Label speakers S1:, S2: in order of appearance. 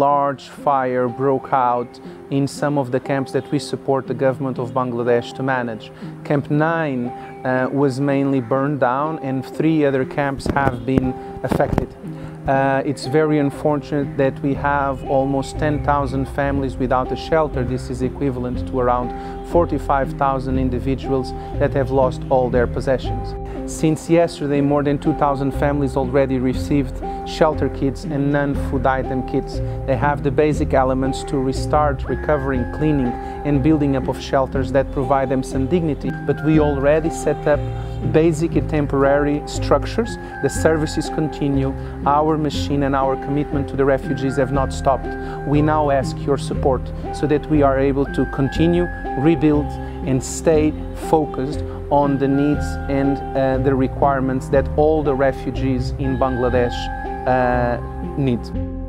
S1: large fire broke out in some of the camps that we support the government of Bangladesh to manage. Camp 9 uh, was mainly burned down and three other camps have been affected. Uh, it's very unfortunate that we have almost 10,000 families without a shelter. This is equivalent to around 45,000 individuals that have lost all their possessions. Since yesterday, more than 2,000 families already received shelter kits and non-food item kits. They have the basic elements to restart recovering, cleaning and building up of shelters that provide them some dignity. But we already set up basic and temporary structures. The services continue. Our machine and our commitment to the refugees have not stopped. We now ask your support so that we are able to continue, rebuild and stay focused on the needs and uh, the requirements that all the refugees in Bangladesh uh, need.